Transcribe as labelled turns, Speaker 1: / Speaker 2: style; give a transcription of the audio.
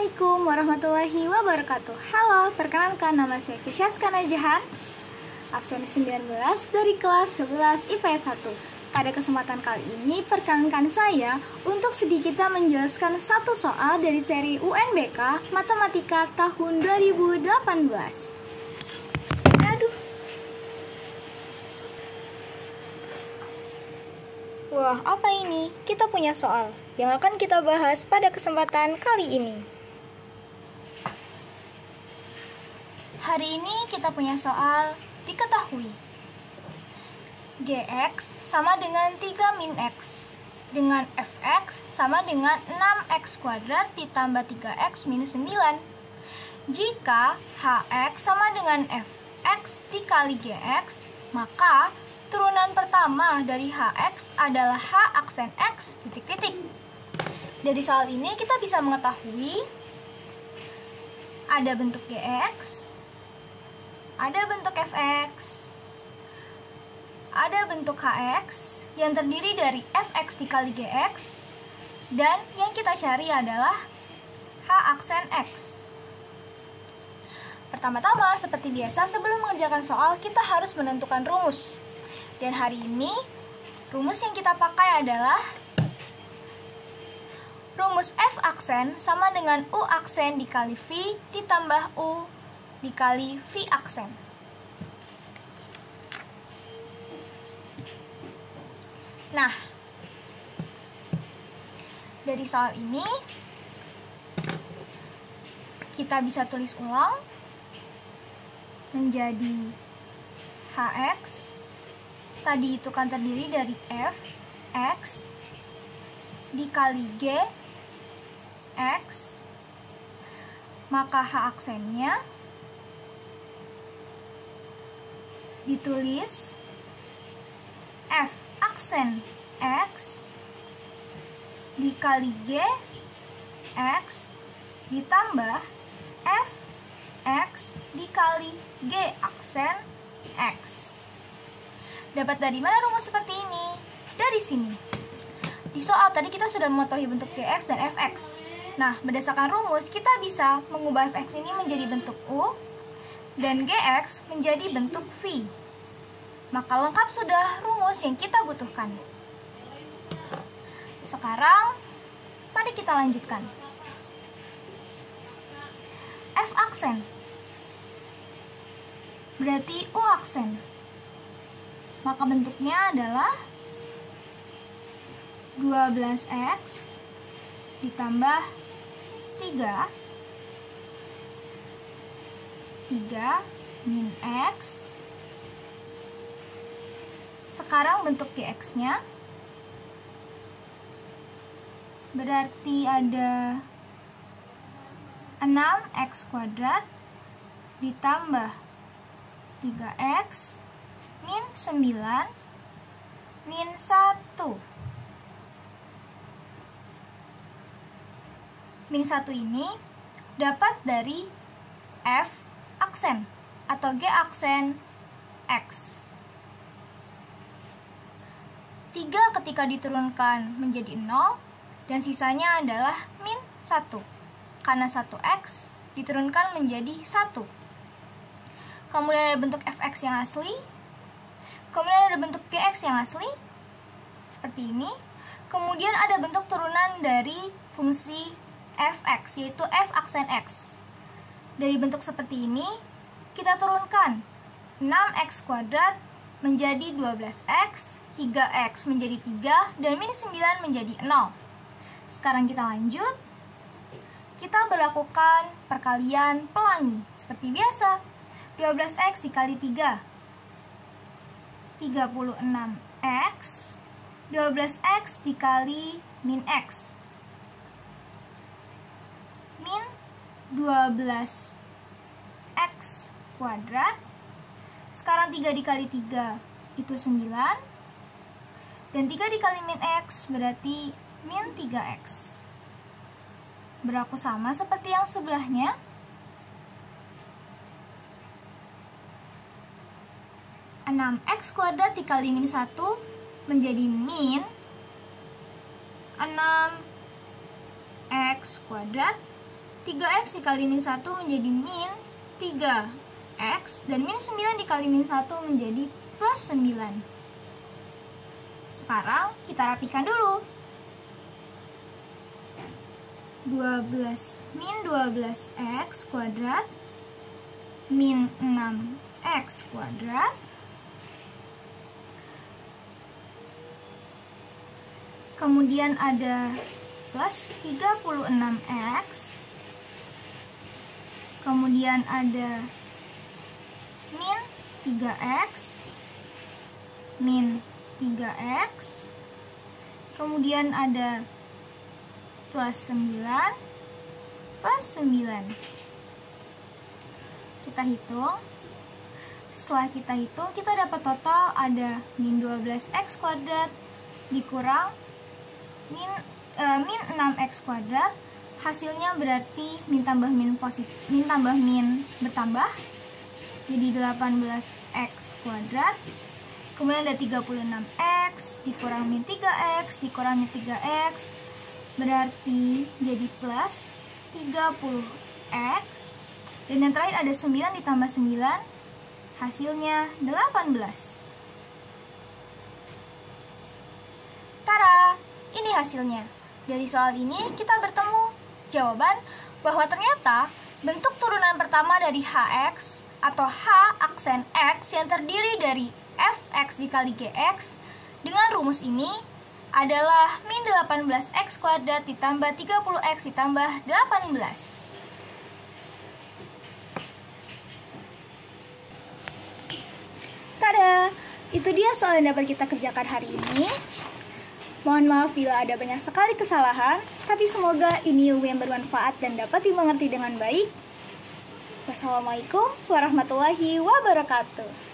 Speaker 1: Assalamualaikum warahmatullahi wabarakatuh. Halo, perkenalkan nama saya Kesha Skanajahan Absen 19 dari kelas 11 IPS 1 Pada kesempatan kali ini, perkenalkan saya untuk sedikit menjelaskan satu soal dari seri UNBK Matematika tahun 2018 Aduh. Wah, apa ini? Kita punya soal yang akan kita bahas pada kesempatan kali ini. Hari ini kita punya soal diketahui. Gx sama dengan 3 min x dengan fx sama dengan 6x kuadrat ditambah 3x minus 9. Jika hx sama dengan fx dikali gx, maka Turunan pertama dari HX adalah H aksen X titik-titik. Dari soal ini kita bisa mengetahui ada bentuk GX, ada bentuk FX, ada bentuk HX yang terdiri dari FX dikali GX, dan yang kita cari adalah H aksen X. Pertama-tama, seperti biasa, sebelum mengerjakan soal, kita harus menentukan rumus. Dan hari ini rumus yang kita pakai adalah rumus F aksen sama dengan U aksen dikali V ditambah U dikali V aksen. Nah, dari soal ini kita bisa tulis ulang menjadi HX tadi itu kan terdiri dari F, X, dikali G, X, maka H aksennya ditulis F aksen X dikali G, X, ditambah F, X, dikali G aksen X. Dapat dari mana rumus seperti ini? Dari sini. Di soal tadi kita sudah mengetahui bentuk Gx dan Fx. Nah, berdasarkan rumus, kita bisa mengubah Fx ini menjadi bentuk U dan Gx menjadi bentuk V. Maka lengkap sudah rumus yang kita butuhkan. Sekarang, mari kita lanjutkan. F aksen berarti U aksen maka bentuknya adalah 12x ditambah 3 3 min x sekarang bentuk dx nya berarti ada 6x kuadrat ditambah 3x min 9 min 1 min 1 ini dapat dari F aksen atau G aksen X 3 ketika diturunkan menjadi 0 dan sisanya adalah min 1 karena 1x diturunkan menjadi 1 kemudian ada bentuk fx yang asli. Kemudian ada bentuk GX yang asli, seperti ini. Kemudian ada bentuk turunan dari fungsi fx, yaitu f aksen x. Dari bentuk seperti ini, kita turunkan 6x kuadrat menjadi 12x, 3x menjadi 3, dan minus 9 menjadi 0. Sekarang kita lanjut. Kita berlakukan perkalian pelangi, seperti biasa. 12x dikali 3 36x 12x dikali min x min 12x kuadrat sekarang 3 dikali 3 itu 9 dan 3 dikali min x berarti min 3x berlaku sama seperti yang sebelahnya. 6x kuadrat dikali min 1 menjadi min 6x kuadrat. 3x dikali min 1 menjadi min 3x dan min 9 dikali min 1 menjadi plus 9. Sekarang kita rapikan dulu. 12 min 12x kuadrat min 6x kuadrat kemudian ada plus 36x kemudian ada min 3x min 3x kemudian ada plus 9 plus 9 kita hitung. Setelah kita hitung kita dapat total ada min 12x kuadrat dikurang min uh, min 6x kuadrat. Hasilnya berarti min tambah min positif min tambah min bertambah jadi 18x kuadrat kemudian ada 36x dikurang min 3x dikurang min 3x berarti jadi plus 30x dan yang terakhir ada 9 ditambah 9 hasilnya 18 Tara, ini hasilnya. Dari soal ini kita bertemu. Jawaban bahwa ternyata bentuk turunan pertama dari hx atau h aksen x yang terdiri dari fx dikali gx dengan rumus ini adalah min 18x kuadrat ditambah 30x ditambah 18. Tada! Itu dia soal yang dapat kita kerjakan hari ini. Mohon maaf bila ada banyak sekali kesalahan, tapi semoga ini ilmu yang bermanfaat dan dapat dimengerti dengan baik. Wassalamualaikum warahmatullahi wabarakatuh.